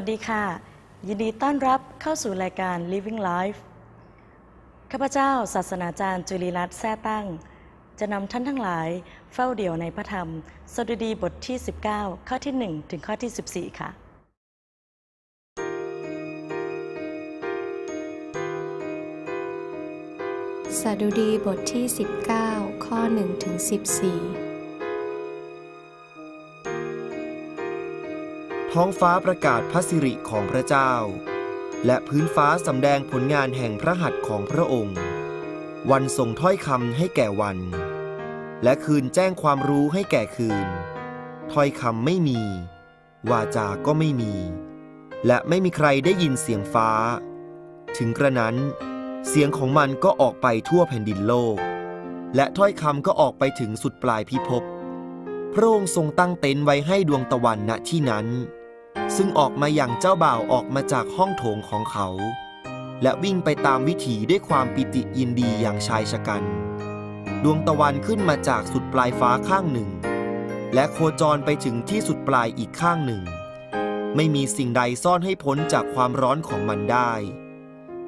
สวัสดีค่ะ ยินดีต้อนรับเข้าสู่รายการ Living Life ข้าพเจ้า ศาสนาจารย์จุลีรัตน์แท้ตั้ง จะนำท่านทั้งหลายเฝ้าเดี่ยวในพระธรรม สดุดีบทที่ 19 ข้อที่ 1 ถึงข้อที่ 14 ค่ะสดุดีบทที่ 19 ข้อ1ถึง14 ท้องฟ้าประกาศพระสิริของพระเจ้า และพื้นฟ้าสำแดงผลงานแห่งพระหัตถ์ของพระองค์ วันส่งถ้อยคำให้แก่วัน และคืนแจ้งความรู้ให้แก่คืน ถ้อยคำไม่มี วาจาก็ไม่มี และไม่มีใครได้ยินเสียงฟ้า ถึงกระนั้น เสียงของมันก็ออกไปทั่วแผ่นดินโลก และถ้อยคำก็ออกไปถึงสุดปลายพิภพพระองค์ทรงตั้งเต็นท์ไว้ให้ดวงตะวันณที่นั้น ซึ่งออกมาอย่างเจ้าบ่าวออกมาจากห้องโถงของเขา และวิ่งไปตามวิถีด้วยความปิติยินดีอย่างชายชะกัน ดวงตะวันขึ้นมาจากสุดปลายฟ้าข้างหนึ่ง และโคจรไปถึงที่สุดปลายอีกข้างหนึ่ง ไม่มีสิ่งใดซ่อนให้พ้นจากความร้อนของมันได้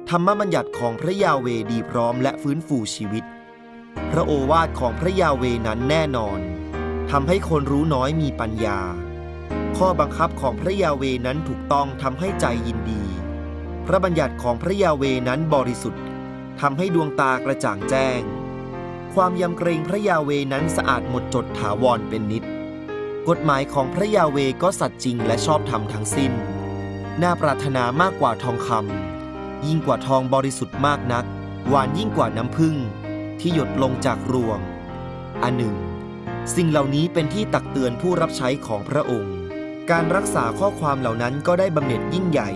ธรรมบัญญัติของพระยาเวดีพร้อมและฟื้นฟูชีวิต พระโอวาทของพระยาเวนั้นแน่นอนทำให้คนรู้น้อยมีปัญญา ข้อบังคับของพระยาเวนั้นถูกต้องทำให้ใจยินดี พระบัญญัติของพระยาเวนั้นบริสุทธิ์ทำให้ดวงตากระจ่างแจ้ง ความยำเกรงพระยาเวนั้นสะอาดหมดจดถาวรเป็นนิด กฎหมายของพระยาเวก็สัตย์จริงและชอบธรรมทั้งสิ้น น่าปรารถนามากกว่าทองคำยิ่งกว่าทองบริสุทธิ์มากนัก หวานยิ่งกว่าน้ำผึ้งที่หยดลงจากรวง อันหนึ่ง สิ่งเหล่านี้เป็นที่ตักเตือนผู้รับใช้ของพระองค์ การรักษาข้อความเหล่านั้นก็ได้บำเหน็จยิ่งใหญ่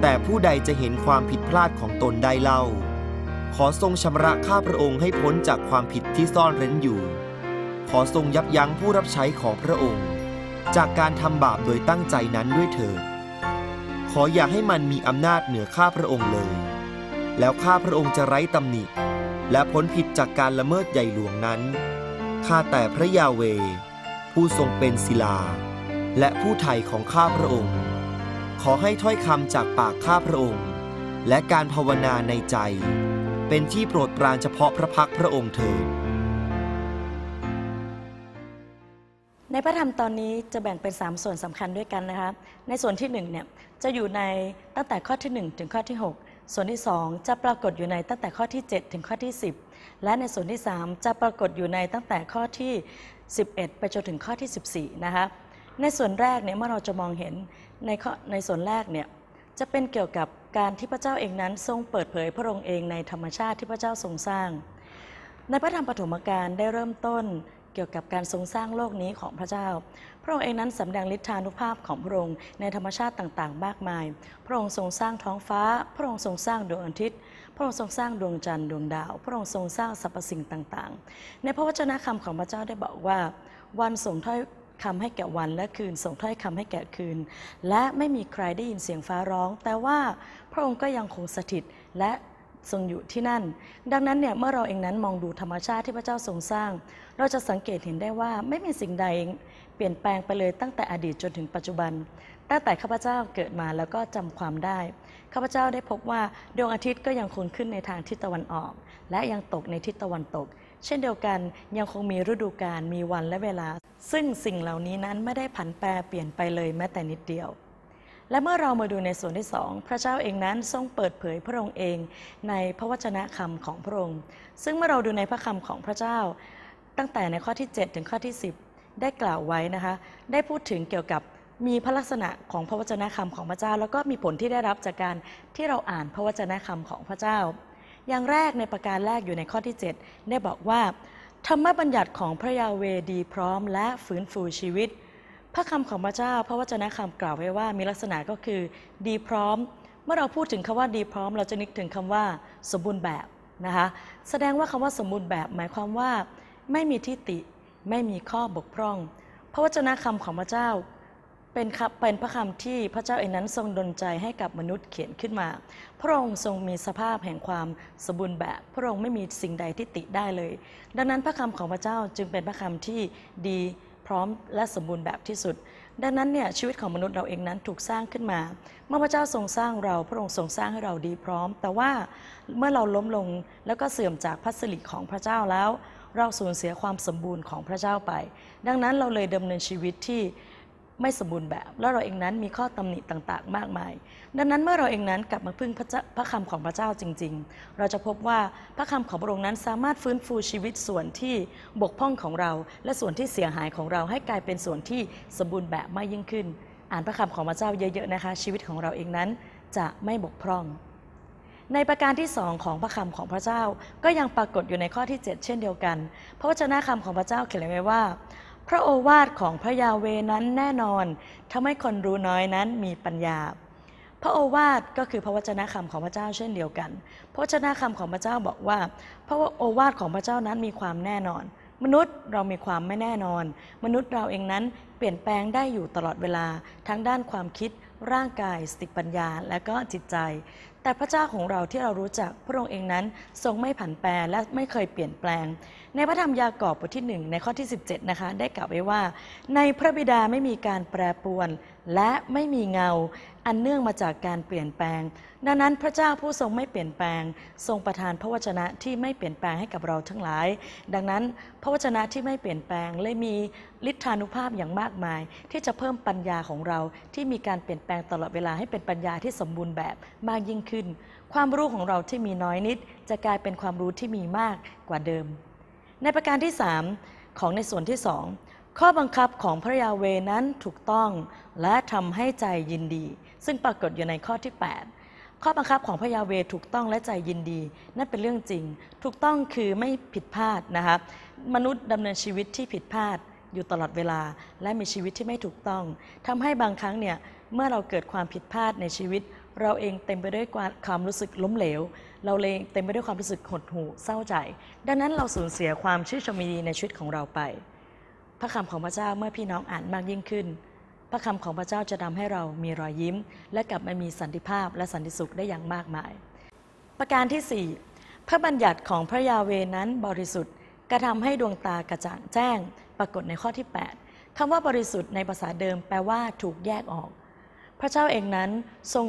แต่ผู้ใดจะเห็นความผิดพลาดของตนได้เล่า ขอทรงชำระข้าพระองค์ให้พ้นจากความผิดที่ซ่อนเร้นอยู่ ขอทรงยับยั้งผู้รับใช้ของพระองค์ จากการทำบาปโดยตั้งใจนั้นด้วยเถิด ขออย่าให้มันมีอำนาจเหนือข้าพระองค์เลย แล้วข้าพระองค์จะไร้ตำหนิ และพ้นผิดจากการละเมิดใหญ่หลวงนั้น ข้าแต่พระยาเวผู้ทรงเป็นศิลา และผู้ไถ่ของข้าพระองค์ ขอให้ถ้อยคำจากปากข้าพระองค์ และการภาวนาในใจ เป็นที่โปรดปรานเฉพาะพระพักพระองค์เถิดในพระธรรมตอนนี้จะแบ่งเป็น 3 ส่วนสำคัญด้วยกันนะคะในส่วนที่1เนี่ยจะอยู่ในตั้งแต่ข้อที่ 1 ถึงข้อที่ 6 ส่วนที่ 2 จะปรากฏอยู่ในตั้งแต่ข้อที่ 7 ถึงข้อที่ 10 และในส่วนที่ 3 จะปรากฏอยู่ในตั้งแต่ข้อที่ 11 ไปจนถึงข้อที่ 14 นะคะ ในส่วนแรกเนี่ยเมื่อเราจะมองเห็นในในส่วนแรกเนี่ยจะเป็นเกี่ยวกับการที่พระเจ้าเองนั้นทรงเปิดเผยพระองค์เองในธรรมชาติที่พระเจ้าทรงสร้าง ในพระธรรมปฐมกาลได้เริ่มต้นเกี่ยวกับการทรงสร้างโลกนี้ของพระเจ้า พระองค์เองนั้นสำแดงฤทธานุภาพของพระองค์ในธรรมชาติต่างๆ มากมาย พระองค์ทรงสร้างท้องฟ้า พระองค์ทรงสร้างดวงอาทิตย์ พระองค์ทรงสร้างดวงจันทร์ดวงดาว พระองค์ทรงสร้างสรรพสิ่งต่างๆ ในพระวจนะคำของพระเจ้าได้บอกว่า วันส่งถ้อย คำให้แก่วันและคืน ส่งถ้อยคำให้แก่คืน และไม่มีใครได้ยินเสียงฟ้าร้อง แต่ว่าพระองค์ก็ยังคงสถิตและทรงอยู่ที่นั่น ดังนั้นเนี่ยเมื่อเราเองนั้นมองดูธรรมชาติที่พระเจ้าทรงสร้าง เราจะสังเกตเห็นได้ว่าไม่มีสิ่งใดเปลี่ยนแปลงไปเลยตั้งแต่อดีตจนถึงปัจจุบัน ตั้งแต่ข้าพเจ้าเกิดมาแล้วก็จำความได้ ข้าพเจ้าได้พบว่าดวงอาทิตย์ก็ยังคงขึ้นในทางทิศตะวันออก และยังตกในทิศตะวันตก เช่นเดียวกันยังคงมีฤดูกาลมีวันและเวลา ซึ่งสิ่งเหล่านี้นั้นไม่ได้ผันแปรเปลี่ยนไปเลยแม้แต่นิดเดียว และเมื่อเรามาดูในส่วนที่สองพระเจ้าเองนั้นทรงเปิดเผยพระองค์เองในพระวจนะคำของพระองค์ ซึ่งเมื่อเราดูในพระคำของพระเจ้า ตั้งแต่ในข้อที่ 7 ถึงข้อที่ 10 ได้กล่าวไว้นะคะ ได้พูดถึงเกี่ยวกับมีพระลักษณะของพระวจนะคำของพระเจ้า แล้วก็มีผลที่ได้รับจากการที่เราอ่านพระวจนะคำของพระเจ้า อย่างแรกในประการแรกอยู่ในข้อที่ 7 ได้บอกว่า ธรรมบัญญัติของพระยาเวดีพร้อมและฟื้นฟูชีวิต พระคำของพระเจ้าพระวจนะคำกล่าวไว้ว่ามีลักษณะก็คือดีพร้อม เมื่อเราพูดถึงคำว่าดีพร้อม เราจะนึกถึงคำว่าสมบูรณ์แบบนะคะแสดงว่าคำว่าสมบูรณ์แบบหมายความว่า ไม่มีทิฏฐิไม่มีข้อบกพร่อง พระวจนะคำของพระเจ้า เป็นคำเป็นพระคำที่พระเจ้าเองนั้นทรงดลใจให้กับมนุษย์เขียนขึ้นมา พระองค์ทรงมีสภาพแห่งความสมบูรณ์แบบ พระองค์ไม่มีสิ่งใดที่ติได้เลย ดังนั้นพระคำของพระเจ้าจึงเป็นพระคำที่ดีพร้อมและสมบูรณ์แบบที่สุด ดังนั้นเนี่ยชีวิตของมนุษย์เราเองนั้นถูกสร้างขึ้นมา เมื่อพระเจ้าทรงสร้างเรา พระองค์ทรงสร้างให้เราดีพร้อม แต่ว่าเมื่อเราล้มลงแล้วก็เสื่อมจากพระสิริของพระเจ้าแล้ว เราสูญเสียความสมบูรณ์ของพระเจ้าไป ดังนั้นเราเลยดำเนินชีวิตที่ ไม่สมบูรณ์แบบ แล้วเราเองนั้นมีข้อตำหนิต่างๆ มากมาย ดังนั้นเมื่อเราเองนั้นกลับมาพึ่งพระพระคำของพระเจ้าจริง ๆ เราจะพบว่าพระคำของพระองค์นั้นสามารถฟื้นฟูชีวิตส่วนที่บกพร่องของเรา และส่วนที่เสียหายของเราให้กลายเป็นส่วนที่สมบูรณ์แบบมากยิ่งขึ้น อ่านพระคำของพระเจ้าเยอะๆนะคะ ชีวิตของเราเองนั้นจะไม่บกพร่อง ในประการที่สองของพระคำของพระเจ้าก็ยังปรากฏอยู่ในข้อที่ 7 เช่นเดียวกัน พระวจนะคำของพระเจ้าเขียนไว้ว่า พระโอวาทของพระยาเวนั้นแน่นอนทำให้คนรู้น้อยนั้นมีปัญญา พระโอวาทก็คือพระวจนะคำของพระเจ้าเช่นเดียวกัน พระวจนะคำของพระเจ้าบอกว่า พระโอวาทของพระเจ้านั้นมีความแน่นอน มนุษย์เรามีความไม่แน่นอน มนุษย์เราเองนั้นเปลี่ยนแปลงได้อยู่ตลอดเวลาทั้งด้านความคิด ร่างกายสติปัญญา และก็จิตใจ แต่พระเจ้าของเราที่เรารู้จักพระองค์เองนั้นทรงไม่ผันแปรและไม่เคยเปลี่ยนแปลง ในพระธรรมยากอบบทที่หนึ่งในข้อที่ 17 นะคะ ได้กล่าวไว้ว่า ในพระบิดาไม่มีการแปรปรวน และไม่มีเงา อันเนื่องมาจากการเปลี่ยนแปลง ดังนั้นพระเจ้าผู้ทรงไม่เปลี่ยนแปลง ทรงประทานพระวจนะที่ไม่เปลี่ยนแปลงให้กับเราทั้งหลาย ดังนั้นพระวจนะที่ไม่เปลี่ยนแปลงเลยมีฤทธานุภาพอย่างมากมาย ที่จะเพิ่มปัญญาของเราที่มีการเปลี่ยนแปลงตลอดเวลาให้เป็นปัญญาที่สมบูรณ์แบบมากยิ่งขึ้น ความรู้ของเราที่มีน้อยนิด จะกลายเป็นความรู้ที่มีมากกว่าเดิม ในประการที่ 3 ของในส่วนที่ 2 ข้อบังคับของพระยาเวนั้นถูกต้องและทำให้ใจยินดี ซึ่งปรากฏอยู่ในข้อที่ 8ข้อบังคับของพระยาเวถูกต้องและใจยินดี นั่นเป็นเรื่องจริง ถูกต้องคือไม่ผิดพลาดนะคะมนุษย์ดำเนินชีวิตที่ผิดพลาดอยู่ตลอดเวลา และมีชีวิตที่ไม่ถูกต้องทำให้บางครั้งเนี่ย เมื่อเราเกิดความผิดพลาดในชีวิต เราเองเต็มไปด้วยความรู้สึกล้มเหลว เราเลยเต็มไปด้วยความรู้สึกหดหู่เศร้าใจ ดังนั้นเราสูญเสียความชื่นชมดีในชีวิตของเราไป พระคำของพระเจ้าเมื่อพี่น้องอ่านมากยิ่งขึ้น พระคำของพระเจ้าจะทำให้เรามีรอยยิ้ม และกลับมามีสันติภาพและสันติสุขได้อย่างมากมาย ประการที่ 4 พระบัญญัติของพระยาเวนั้นบริสุทธิ์กระทำให้ดวงตากระจ่างแจ้ง ปรากฏในข้อที่ 8คำว่าบริสุทธิ์ในภาษาเดิมแปลว่าถูกแยกออก พระเจ้าเองนั้นทรง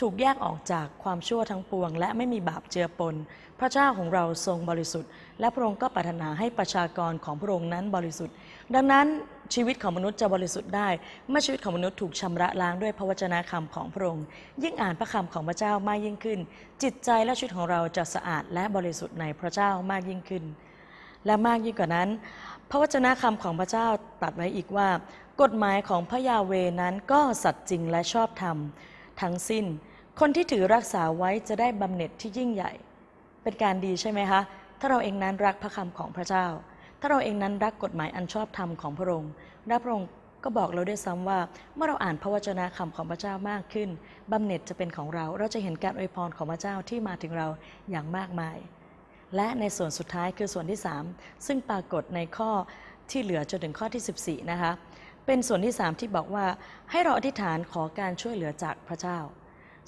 ถูกแยกออกจากความชั่วทั้งปวง และไม่มีบาปเจือปน พระเจ้าของเราทรงบริสุทธิ์ และพระองค์ก็ปรารถนาให้ประชากรของพระองค์นั้นบริสุทธิ์ ดังนั้นชีวิตของมนุษย์จะบริสุทธิ์ได้ เมื่อชีวิตของมนุษย์ถูกชำระล้างด้วยพระวจนะคำของพระองค์ ยิ่งอ่านพระคำของพระเจ้ามากยิ่งขึ้น จิตใจและชีวิตของเราจะสะอาดและบริสุทธิ์ในพระเจ้ามากยิ่งขึ้น และมากยิ่งกว่านั้น พระวจนะคำของพระเจ้าตรัสไว้อีกว่า กฎหมายของพระยาเวนั้นก็สัตย์จริงและชอบธรรม ทั้งสิ้น คนที่ถือรักษาไว้จะได้บำเหน็จที่ยิ่งใหญ่ เป็นการดีใช่ไหมคะ ถ้าเราเองนั้นรักพระคำของพระเจ้า ถ้าเราเองนั้นรักกฎหมายอันชอบธรรมของพระองค์และพระองค์ก็บอกเราด้วยซ้ำว่า เมื่อเราอ่านพระวจนะคำของพระเจ้ามากขึ้นบำเหน็จจะเป็นของเรา เราจะเห็นการอวยพรของพระเจ้าที่มาถึงเราอย่างมากมาย และในส่วนสุดท้ายคือส่วนที่ 3 ซึ่งปรากฏในข้อที่เหลือจนถึงข้อที่ 14 นะคะ เป็นส่วนที่ 3 ที่บอกว่าให้เราอธิษฐานขอการช่วยเหลือจากพระเจ้า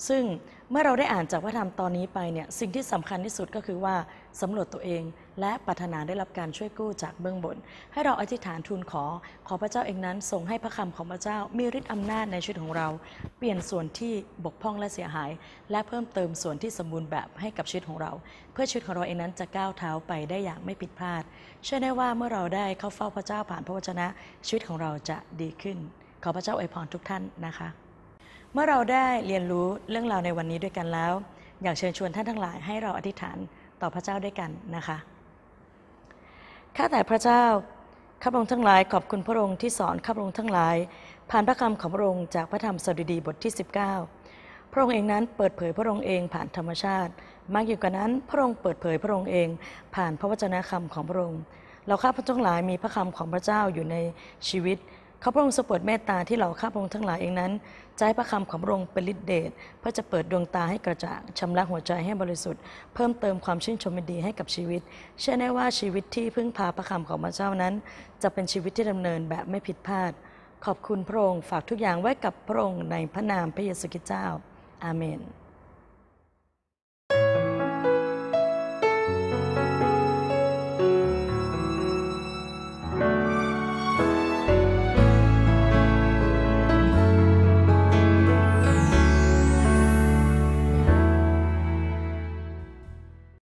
ซึ่งเมื่อเราได้อ่านจากพระธรรมตอนนี้ไปเนี่ยสิ่งที่สำคัญที่สุดก็คือว่าสำรวจตัวเอง และปรารถนาได้รับการช่วยกู้จากเบื้องบน ให้เราอธิษฐานทูลขอ ขอพระเจ้าเองนั้นทรงให้พระคำของพระเจ้ามีฤทธิ์อำนาจในชีวิตของเรา เปลี่ยนส่วนที่บกพร่องและเสียหาย และเพิ่มเติมส่วนที่สมบูรณ์แบบให้กับชีวิตของเรา เพื่อชีวิตของเราเองนั้นจะก้าวเท้าไปได้อย่างไม่ผิดพลาด เชื่อได้ว่าเมื่อเราได้เข้าเฝ้าพระเจ้าผ่านพระวจนะ ชีวิตของเราจะดีขึ้น ขอพระเจ้าอวยพรทุกท่านนะคะ เมื่อเราได้เรียนรู้เรื่องราวในวันนี้ด้วยกันแล้ว อยากเชิญชวนท่านทั้งหลายให้เราอธิษฐานต่อพระเจ้าด้วยกันนะคะ ข้าแต่พระเจ้า ข้าพระองค์ทั้งหลายขอบคุณพระองค์ที่สอนข้าพระองค์ทั้งหลาย ผ่านพระคำของพระองค์จากพระธรรมสดุดีบทที่ 19 พระองค์เองนั้นเปิดเผยพระองค์เองผ่านธรรมชาติ มากอยู่กว่านั้นพระองค์เปิดเผยพระองค์เอง ผ่านพระวจนะคำของพระองค์ เราข้าพระองค์ทั้งหลายมีพระคำของพระเจ้าอยู่ในชีวิต ข้าพระองค์ทรงโปรดเมตตาที่เราข้าพระองค์ทั้งหลายเองนั้นจะให้พระคำของพระองค์เป็นฤทธิเดชเพื่อจะเปิดดวงตาให้กระจ่างชำระหัวใจให้บริสุทธิ์เพิ่มเติมความชื่นชมยินดีให้กับชีวิต เชื่อแน่ว่าชีวิตที่พึ่งพาพระคำของพระเจ้านั้น จะเป็นชีวิตที่ดำเนินแบบไม่ผิดพลาด ขอบคุณพระองค์ฝากทุกอย่างไว้กับพระองค์ในพระนามพระเยซูคริสต์เจ้า อาเมน